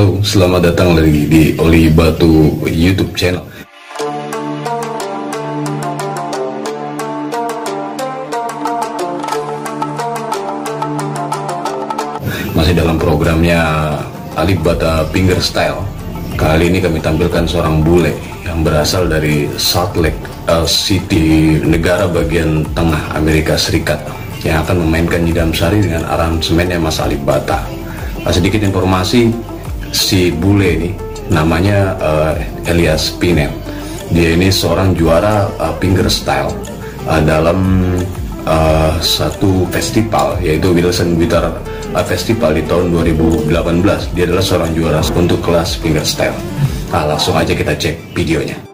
Halo, selamat datang lagi di Oli Batu YouTube channel. Masih dalam programnya Alibata Finger Style. Kali ini kami tampilkan seorang bule yang berasal dari Salt Lake uh, City, negara bagian tengah Amerika Serikat yang akan memainkan Jidam Sari dengan aransemennya Mas Alibata. Uh, sedikit informasi, si bule ini namanya uh, Elias Pinel. Dia ini seorang juara uh, fingerstyle uh, dalam uh, satu festival yaitu Wilson Guitar Festival di tahun 2018. Dia adalah seorang juara untuk kelas fingerstyle. Nah, langsung aja kita cek videonya.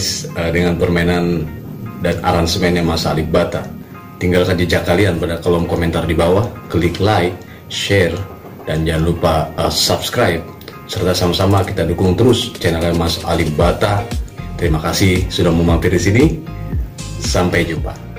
Guys uh, dengan permainan dan aransemennya Mas Alif Bata? Tinggalkan jejak kalian pada kolom komentar di bawah, klik like, share, dan jangan lupa uh, subscribe. Serta sama-sama kita dukung terus channel Mas Alif Bata. Terima kasih sudah mau mampir di sini. Sampai jumpa.